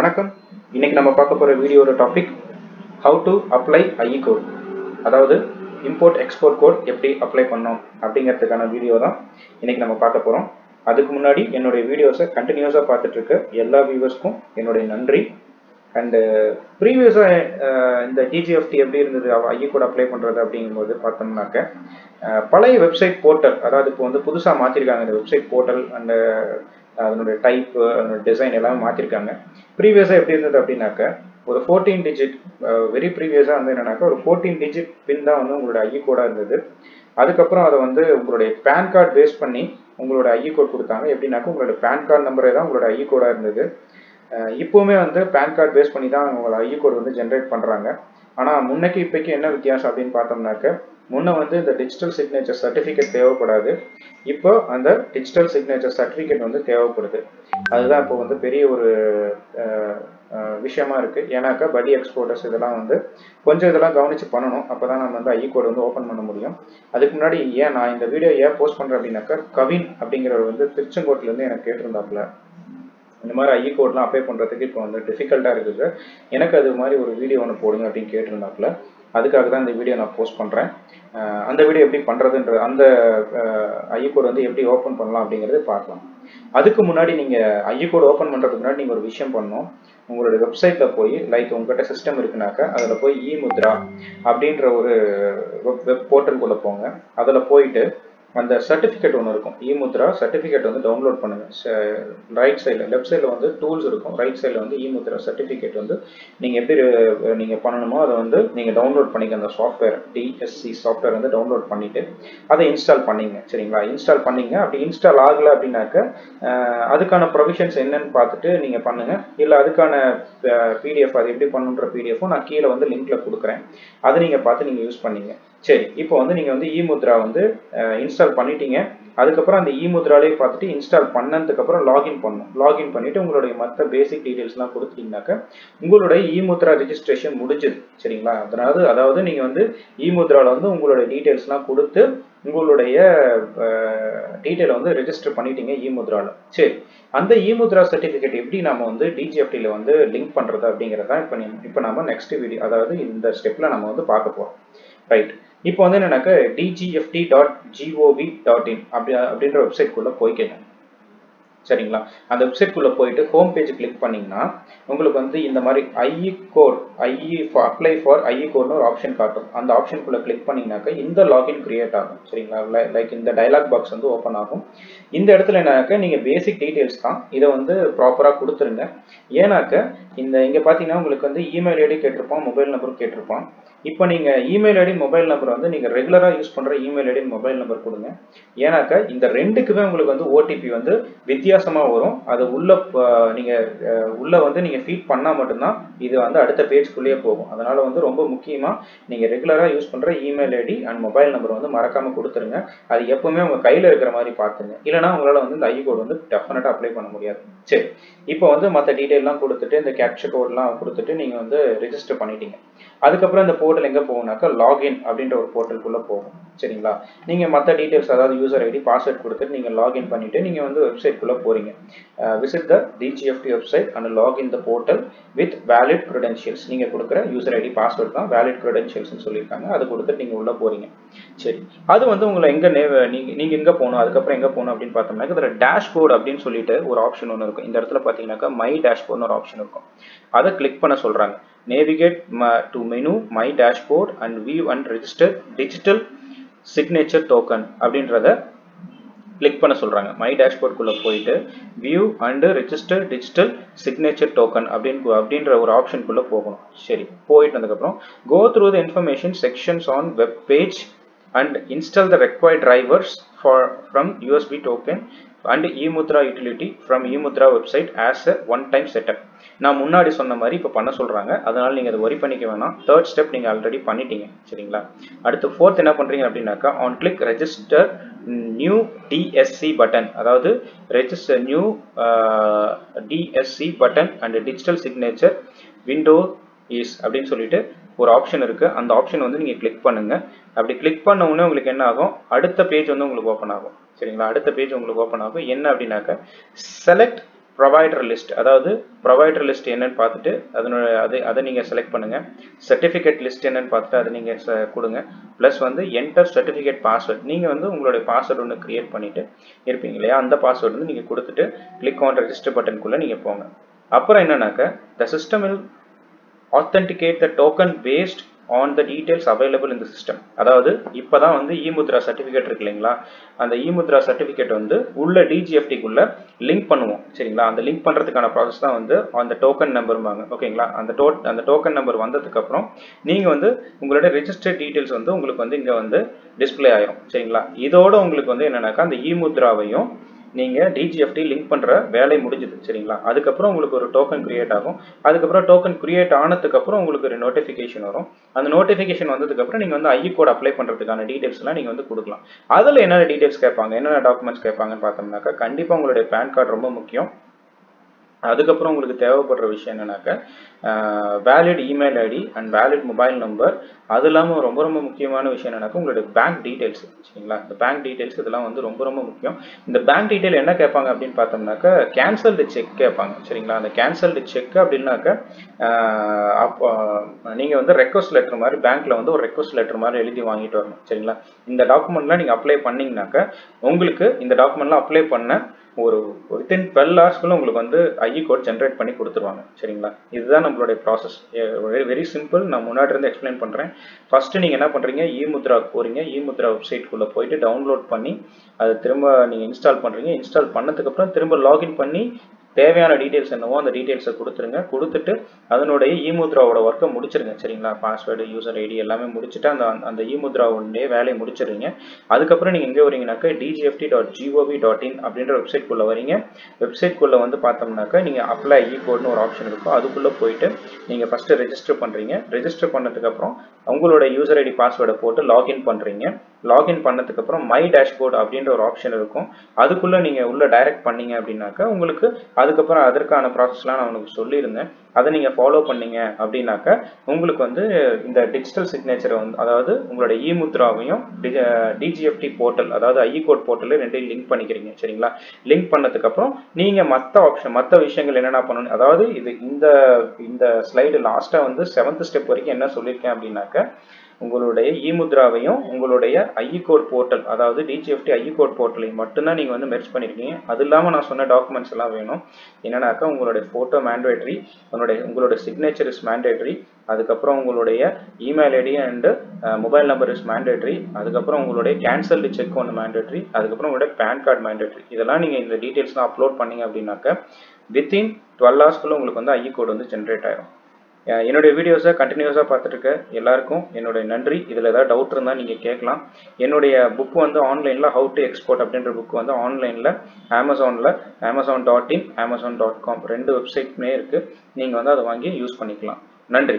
வணக்கம். இன்னைக்கு நம்ம பார்க்க போகிற வீடியோட topic how to apply IE code அதாவது இம்போர்ட் எக்ஸ்போர்ட் கோட் எப்படி அப்ளை பண்ணோம் அப்படிங்கிறதுக்கான வீடியோ தான் இன்னைக்கு நம்ம பார்க்க போகிறோம் அதுக்கு முன்னாடி என்னுடைய வீடியோஸை கண்டினியூஸாக பார்த்துட்டு இருக்க எல்லா வியூவர்ஸ்க்கும் என்னுடைய நன்றி. அண்டு ப்ரீவியஸாக இந்த டிஜிஎஃப்டி எப்படி இருந்தது ஐஇ கோட் அப்ளை பண்ணுறது அப்படிங்கும்போது பார்த்தோம்னாக்க பழைய வெப்சைட் போர்ட்டல் அதாவது இப்போ வந்து புதுசாக மாற்றிருக்காங்க இந்த வெப்சைட் போர்ட்டல் அண்டு அதனுடைய டைப் அதனுடைய டிசைன் எல்லாமே மாற்றிருக்காங்க ப்ரீவியஸாக எப்படி இருந்தது அப்படின்னாக்க ஒரு ஃபோர்டீன் டிஜிட் வெரி ப்ரீவியஸாக வந்து என்னன்னாக்கா ஒரு ஃபோர்டீன் டிஜிட் பின் தான் வந்து உங்களோட ஐஇ கோடாக இருந்தது. அதுக்கப்புறம் அதை வந்து உங்களுடைய பேன் கார்டு பேஸ் பண்ணி உங்களோட ஐஇ கோட் கொடுத்தாங்க. எப்படின்னாக்கா உங்களோட பேன் கார்டு நம்பரே தான் உங்களோட ஐஇ கோடாக இருந்தது. இப்போவுமே வந்து பேன் கார்டு பேஸ் பண்ணி தான் உங்களோட ஐஇ கோட் வந்து ஜென்ரேட் பண்ணுறாங்க ஆனால் முன்னைக்கு இப்போக்கு என்ன வித்தியாசம் அப்படின்னு பார்த்தோம்னாக்க முன்ன வந்து இந்த டிஜிட்டல் சிக்னேச்சர் சர்டிஃபிகேட் தேவைப்படாது. இப்போ அந்த டிஜிட்டல் சிக்னேச்சர் சர்டிஃபிகேட் வந்து தேவைப்படுது. அதுதான் இப்போ வந்து பெரிய ஒரு விஷயமா இருக்கு. ஏன்னாக்கா படி எக்ஸ்போர்ட்டர்ஸ் இதெல்லாம் வந்து கொஞ்சம் இதெல்லாம் கவனிச்சு பண்ணணும். அப்பதான் நம்ம வந்து ஐ கோட் வந்து ஓப்பன் பண்ண முடியும். அதுக்கு முன்னாடி ஏன் நான் இந்த வீடியோ ஏன் போஸ்ட் பண்றேன் அப்படின்னாக்கா கவின் அப்படிங்கிறவர் வந்து திருச்செங்கோட்டில இருந்து எனக்கு கேட்டிருந்தாப்புல. இந்த மாதிரி ஐஇ கோட்லாம் அப்ளை பண்ணுறதுக்கு இப்போ வந்து டிஃபிகல்ட்டாக இருக்குது. எனக்கு அது மாதிரி ஒரு வீடியோ ஒன்று போடுங்க அப்படின்னு கேட்டிருந்தாப்புல. அதுக்காக தான் இந்த வீடியோ நான் போஸ்ட் பண்ணுறேன் அந்த வீடியோ எப்படி பண்ணுறதுன்ற அந்த ஐயக்கோடு வந்து எப்படி ஓப்பன் பண்ணலாம் அப்படிங்கிறத பார்க்கலாம். அதுக்கு முன்னாடி நீங்கள் ஐயக்கோடு ஓப்பன் பண்ணுறதுக்கு முன்னாடி நீங்கள் ஒரு விஷயம் பண்ணணும். உங்களோட வெப்சைட்டில் போய் லைக் உங்ககிட்ட சிஸ்டம் இருக்குனாக்கா அதில் போய் இ முத்ரா அப்படின்ற ஒரு வெப் வெப் போர்ட்டலுக்குள்ளே போங்க. அதில் போயிட்டு அந்த சர்டிஃபிகேட் ஒன்று இருக்கும் இ முத்ரா சர்டிஃபிகேட் வந்து டவுன்லோட் பண்ணுங்கள் ரைட் சைடில் லெஃப்ட் சைடில் வந்து டூல்ஸ் இருக்கும். ரைட் சைடில் வந்து இ முத்ரா சர்டிஃபிகேட் வந்து நீங்கள் எப்படி நீங்கள் பண்ணணுமோ அதை வந்து நீங்கள் டவுன்லோட் பண்ணிக்க அந்த சாஃப்ட்வேர் டிஎஸ்சி சாஃப்ட்வேர் வந்து டவுன்லோட் பண்ணிவிட்டு அதை இன்ஸ்டால் பண்ணிங்க சரிங்களா? இன்ஸ்டால் பண்ணிங்க. அப்படி இன்ஸ்டால் ஆகலை அப்படின்னாக்க அதுக்கான ப்ரொவிஷன்ஸ் என்னன்னு பார்த்துட்டு நீங்கள் பண்ணுங்கள் இல்லை அதுக்கான பிடிஎஃப் அது எப்படி பண்ணுன்ற பிடிஎஃப்பும் நான் கீழே வந்து லிங்க்கில் கொடுக்குறேன். அதை நீங்கள் பார்த்து நீங்கள் யூஸ் பண்ணிங்க. சரி இப்போ வந்து நீங்கள் வந்து இ முத்ரா வந்து இன்ஸ்டால் பண்ணிட்டீங்க. அதுக்கப்புறம் அந்த இ முத்ராலே பார்த்துட்டு இன்ஸ்டால் பண்ணதுக்கப்புறம் லாகின் பண்ணணும். லாகின் பண்ணிவிட்டு உங்களுடைய மற்ற பேசிக் டீட்டெயில்ஸ்லாம் கொடுத்தீங்கன்னாக்க உங்களுடைய இ முத்ரா ரெஜிஸ்ட்ரேஷன் முடிஞ்சுது. சரிங்களா? அதனால அதாவது நீங்கள் வந்து இ முத்ராவில் வந்து உங்களுடைய டீட்டெயில்ஸ்லாம் கொடுத்து உங்களுடைய டீட்டெயிலை வந்து ரெஜிஸ்டர் பண்ணிட்டீங்க இ சரி அந்த இ முத்ரா சர்டிஃபிகேட் எப்படி நம்ம வந்து டிஜிஎஃப்டியில் வந்து லிங்க் பண்ணுறது அப்படிங்கிறதான் இப்போ இப்போ நம்ம நெக்ஸ்ட் வீடியோ அதாவது இந்த ஸ்டெப்பில் நம்ம வந்து பார்க்க போகிறோம் ரைட் இப்போ வந்து என்னன்னாக்க DGFT dot gov dot in அப்படி அப்படின்ற வெப்சைட்குள்ளே போய்க்கங்க சரிங்களா? அந்த வெப்சைட்குள்ளே போயிட்டு ஹோம் பேஜ் கிளிக் பண்ணிங்கன்னா உங்களுக்கு வந்து இந்த மாதிரி IE code IE apply for IE கோட்னு ஒரு ஆப்ஷன் காட்டும். அந்த ஆப்ஷனுக்குள்ளே கிளிக் பண்ணிங்கனாக்கா இந்த லாகின் கிரியேட் ஆகும். சரிங்களா? லைக் இந்த டயலாக் பாக்ஸ் வந்து ஓப்பன் ஆகும். இந்த இடத்துல என்னாக்கா நீங்கள் பேசிக் டீட்டெயில்ஸ் தான் இதை வந்து ப்ராப்பராக கொடுத்துருங்க. ஏன்னாக்க இந்த இங்கே பார்த்தீங்கன்னா உங்களுக்கு வந்து இமெயில் ஐடி கேட்டிருப்பான் மொபைல் நம்பரும் கேட்டிருப்பான். இப்போ நீங்கள் இமெயில் ஐடி மொபைல் நம்பர் வந்து நீங்கள் ரெகுலராக யூஸ் பண்ணுற இமெயில் ஐடி மொபைல் நம்பர் கொடுங்க. ஏன்னாக்க இந்த ரெண்டுக்குமே உங்களுக்கு வந்து ஓடிபி வந்து வித்தியாசமாக வரும். அது உள்ள நீங்கள் உள்ளே வந்து நீங்கள் ஃபீட் பண்ணால் மட்டும்தான் இது வந்து அடுத்த பேஜ்க்குள்ளேயே போகும். அதனால் வந்து ரொம்ப முக்கியமாக நீங்கள் ரெகுலராக யூஸ் பண்ணுற email ID and mobile number வந்து மறக்காமல் கொடுத்துருங்க. அது எப்பவுமே உங்கள் கையில் இருக்கிற மாதிரி பார்த்துங்க. இல்லைன்னா உங்களால் வந்து இந்த ஐ கோட் வந்து டெஃபினட்டாக அப்ளை பண்ண முடியாது. சரி. இப்போ வந்து மற்ற டீடைல்லாம் கொடுத்துட்டு இந்த கேப்சர் கோட்லாம் கொடுத்துட்டு நீங்கள் வந்து ரிஜிஸ்டர் பண்ணிட்டீங்க. அதுக்கப்புறம் இந்த போர்ட்டல் எங்க போகும்னாக்கா லாகின் அப்படின்ற ஒரு போர்ட்டலுக்குள்ளே போகும். சரிங்களா? நீங்க மற்ற டீட்டெயில்ஸ் அதாவது யூசர் ஐடி பாஸ்வேர்ட் கொடுத்துட்டு நீங்க லாகின் பண்ணிட்டு நீங்க வந்து வெப்சைட்குள்ளே போறீங்க. Visit the DGFT website and login the portal with valid credentials நீங்க கொடுக்குற யூசர் ஐடி பாஸ்வேர்ட் தான் வேலிட் க்ரெடென்ஷியல்ஸ்னு சொல்லியிருக்காங்க. அதை கொடுத்துட்டு நீங்க உள்ள போறீங்க. சரி. அது வந்து உங்களை எங்க நே- நீங்க நீங்க எங்க போகணும் அதுக்கப்புறம் எங்க போகணும் அப்படின்னு பார்த்தோம்னாக்க இதுல டேஷ்போர்டு அப்படின்னு சொல்லிட்டு ஒரு ஆப்ஷன் ஒன்று இருக்கும். இந்த இடத்துல பாத்தீங்கன்னாக்கா மை டேஷ்போர்ட்னு ஒரு ஆப்ஷன் இருக்கும். அதை கிளிக் பண்ண சொல்றாங்க. Navigate to menu my dashboard and view and register digital signature token அப்படின்றத கிளிக் பண்ண சொல்றாங்க. மை டேஷ்போர்ட்குள்ள போயிட்டு view and register digital signature token அப்படின்னு அப்படின்ற ஒரு ஆப்ஷனுக்குள்ள போகணும். சரி போயிட்டு வந்ததுக்கப்புறம் go through the information sections on web page and install the required drivers for from USB token and eMudra utility from eMudra website as a one time setup நான் முன்னாடி சொன்ன மாதிரி இப்போ பண்ண சொல்கிறாங்க அதனால் நீங்கள் அதை ஒரி பண்ணிக்க வேணாம். தேர்ட் ஸ்டெப் நீங்கள் ஆல்ரெடி பண்ணிட்டீங்க. சரிங்களா? அடுத்து ஃபோர்த் என்ன பண்ணுறீங்க அப்படின்னாக்கா on click register new DSC button அதாவது register new DSC button and digital signature window is அப்படின்னு சொல்லிட்டு ஒரு ஆப்ஷன் இருக்குது அந்த ஆப்ஷன் வந்து நீங்கள் கிளிக் பண்ணுங்கள் அப்படி கிளிக் பண்ண உடனே உங்களுக்கு என்ன ஆகும்? அடுத்த பேஜ் வந்து உங்களுக்கு ஓப்பன் ஆகும். சரிங்களா? அடுத்த பேஜ் உங்களுக்கு ஓப்பன் ஆகும். என்ன அப்படின்னாக்க செலக்ட் ப்ரொவைடர் லிஸ்ட் அதாவது ப்ரொவைடர் லிஸ்ட் என்னன்னு பார்த்துட்டு அதனோட அது அதை நீங்கள் செலக்ட் பண்ணுங்கள் சர்டிஃபிகேட் லிஸ்ட் என்னன்னு பார்த்துட்டு அதை நீங்கள் கொடுங்க. ப்ளஸ் வந்து என்டர் சர்டிஃபிகேட் பாஸ்வேர்ட் நீங்கள் வந்து உங்களுடைய பாஸ்வேர்டு ஒன்று க்ரியேட் பண்ணிவிட்டு இருப்பீங்க இல்லையா? அந்த பாஸ்வேர்டு வந்து நீங்கள் கொடுத்துட்டு கிளிக் ஆன் ரெஜிஸ்டர் பட்டனுக்குள்ளே நீங்கள் போங்க. அப்புறம் என்னன்னாக்க the system will authenticate the token based on the details available இந்த சிஸ்டம் அதாவது இப்போ தான் வந்து இமுத்ரா சர்டிஃபிகேட் இருக்கு இல்லைங்களா? அந்த இமுத்ரா சர்டிஃபிகேட் வந்து உள்ள டிஜிஎஃப்டிக்குள்ள லிங்க் பண்ணுவோம் சரிங்களா? அந்த லிங்க் பண்ணுறதுக்கான ப்ராசஸ் தான் வந்து அந்த டோக்கன் நம்பரும்பாங்க ஓகேங்களா? அந்த டோ அந்த டோக்கன் நம்பர் வந்ததுக்கப்புறம் நீங்கள் வந்து உங்களோட ரிஜிஸ்டர் டீட்டெயில்ஸ் வந்து உங்களுக்கு வந்து இங்கே வந்து டிஸ்பிளே ஆயிரும் சரிங்களா? இதோட உங்களுக்கு வந்து என்னன்னாக்கா அந்த இமுத்ராவையும் நீங்கள் டிஜிஎஃப்டி லிங்க் பண்ணுற வேலை முடிஞ்சுது சரிங்களா? அதுக்கப்புறம் உங்களுக்கு ஒரு டோக்கன் கிரியேட் ஆகும். அதுக்கப்புறம் டோக்கன் கிரியேட் ஆனதுக்கப்புறம் உங்களுக்கு ஒரு நோட்டிஃபிகேஷன் வரும். அந்த நோட்டிஃபிகேஷன் வந்ததுக்கப்புறம் நீங்கள் வந்து ஐ கோட் அப்ளை பண்ணுறதுக்கான டீட்டெயில்ஸ்லாம் நீங்கள் வந்து கொடுக்கலாம். அதில் என்னென்ன டீட்டெயில்ஸ் கேட்பாங்க என்னென்ன டாக்குமெண்ட்ஸ் கேட்பாங்கன்னு பார்த்தோம்னாக்கா கண்டிப்பாக உங்களுடைய பேன் கார்டு ரொம்ப முக்கியம். அதுக்கப்புறம் உங்களுக்கு தேவைப்படுற விஷயம் என்னன்னாக்கா valid email ID and valid mobile number அது இல்லாமல் ரொம்ப ரொம்ப முக்கியமான விஷயம் என்னன்னாக்கா உங்களுடைய பேங்க் டீட்டெயில்ஸ் சரிங்களா? இந்த பேங்க் டீட்டெயில்ஸ் இதெல்லாம் வந்து ரொம்ப ரொம்ப முக்கியம். இந்த பேங்க் டீட்டெயில் என்ன கேட்பாங்க அப்படின்னு பார்த்தோம்னாக்கா கேன்சல்டு செக் கேட்பாங்க சரிங்களா? அந்த கேன்சல்டு செக் அப்படின்னாக்கா அப்போ நீங்கள் வந்து ரெக்வஸ்ட் லெட்டர் மாதிரி பேங்க்கில் வந்து ஒரு ரெக்வஸ்ட் லெட்டர் மாதிரி எழுதி வாங்கிட்டு வரணும் சரிங்களா? இந்த டாக்குமெண்ட்லாம் நீங்கள் அப்ளை பண்ணிங்கனாக்கா உங்களுக்கு இந்த டாக்குமெண்ட்லாம் அப்ளை பண்ண ஒரு வித்தின் டுவெல் ஹவர்ஸ்க்குள்ள உங்களுக்கு வந்து ஐஇ கோட் ஜென்ரேட் பண்ணி கொடுத்துருவாங்க. சரிங்களா? இதுதான் நம்மளுடைய ப்ராசஸ் வெரி சிம்பிள் நான் முன்னாடி இருந்து எக்ஸ்பிளைன் பண்ணுறேன் ஃபர்ஸ்ட் நீங்கள் என்ன பண்ணுறீங்க இ முத்ரா போகிறீங்க இ முத்ரா வெப்சைட்குள்ளே போயிட்டு டவுன்லோட் பண்ணி அதை திரும்ப நீங்கள் இன்ஸ்டால் பண்ணுறீங்க இன்ஸ்டால் பண்ணதுக்கப்புறம் திரும்ப லாகின் பண்ணி தேவையான டீட்டெயில்ஸ் என்னவோ அந்த டீட்டெயில்ஸை கொடுத்துருங்க. கொடுத்துட்டு அதனுடைய இமுத்ராவோட ஒர்க்கை முடிச்சிருங்க சரிங்களா? பாஸ்வேர்டு யூசர் ஐடி எல்லாமே முடிச்சுட்டு அந்த அந்த இமுத்ராவுடைய வேலையை முடிச்சிருங்க அதுக்கப்புறம் நீங்கள் எங்கே வரீங்கனாக்கா DGFT dot gov dot in அப்படின்ற வெப்சைட்குள்ளே வரீங்க வெப்சைட்குள்ளே வந்து பார்த்தோம்னாக்கா நீங்கள் அப்ளை இ கோட்னு ஒரு ஆப்ஷன் இருக்கும். அதுக்குள்ளே போயிட்டு நீங்கள் ஃபஸ்ட்டு ரெஜிஸ்டர் பண்ணுறீங்க ரெஜிஸ்டர் பண்ணதுக்கப்புறம் உங்களோட யூசர் ஐடி பாஸ்வேர்டை போட்டு லாகின் பண்ணுறீங்க லாகின் பண்ணதுக்கப்புறம் மை டேஷ்போர்ட் அப்படின்ற ஒரு ஆப்ஷன் இருக்கும். அதுக்குள்ளே நீங்கள் உள்ள டைரக்ட் பண்ணீங்க அப்படின்னாக்கா உங்களுக்கு அதுக்கப்புறம் அதற்கான ப்ராசஸ்லாம் நான் உங்களுக்கு சொல்லியிருந்தேன். அதை நீங்கள் ஃபாலோ பண்ணீங்க அப்படின்னாக்கா உங்களுக்கு வந்து இந்த டிஜிட்டல் சிக்னேச்சரை வந்து அதாவது உங்களோட இமுத்ராவையும் டிஜிஎஃப்டி போர்ட்டல் அதாவது ஐ கோட் போர்ட்டலில் ரெண்டையும் லிங்க் பண்ணிக்கிறீங்க சரிங்களா? லிங்க் பண்ணதுக்கப்புறம் நீங்கள் மற்ற ஆப்ஷன் மற்ற விஷயங்கள் என்னென்ன பண்ணணும் அதாவது இது இந்த இந்த ஸ்லைடு லாஸ்ட்டாக வந்து செவன்த் ஸ்டெப் வரைக்கும் என்ன சொல்லியிருக்கேன் அப்படின்னாக்கா உங்களுடைய இமுத்ராவையும் உங்களுடைய ஐ கோட் போர்ட்டல் அதாவது டிஜிஎஃப்டி ஐ கோட் போர்ட்டலையும் மட்டும்தான் நீங்கள் வந்து மெர்ச் பண்ணியிருக்கீங்க அது இல்லாமல் நான் சொன்ன டாக்குமெண்ட்ஸ் எல்லாம் வேணும். என்னன்னாக்கா உங்களுடைய ஃபோட்டோ மேண்டேட்ரி உங்களுடைய உங்களோட சிக்னேச்சர் இஸ் மேண்டேட்ரி அதுக்கப்புறம் உங்களுடைய email ID and mobile number is mandatory அதுக்கப்புறம் உங்களுடைய கேன்சல்டு செக் ஒன்று மேண்டேட்ரி அதுக்கப்புறம் உங்களுடைய பேன் கார்டு மேண்டேட்ரி இதெல்லாம் நீங்கள் இந்த டீட்டெயில்ஸ்லாம் அப்லோட் பண்ணீங்க அப்படின்னாக்கா வித்தின் டுவெல் ஹவர்ஸ்க்குள்ள உங்களுக்கு வந்து ஐ கோட் வந்து ஜென்ரேட் ஆயிரும். என்னுடைய வீடியோஸை கண்டினியூஸாக பார்த்துட்டு இருக்க எல்லாருக்கும் என்னுடைய நன்றி. இதில் ஏதாவது டவுட் இருந்தால் நீங்கள் கேட்கலாம். என்னுடைய புக் வந்து ஆன்லைனில் ஹவு டு எக்ஸ்போர்ட் அப்படின்ற புக் வந்து ஆன்லைனில் அமேசானில் Amazon dot in Amazon dot com ரெண்டு வெப்சைட்மே இருக்குது நீங்கள் வந்து அதை வாங்கி யூஸ் பண்ணிக்கலாம். நன்றி.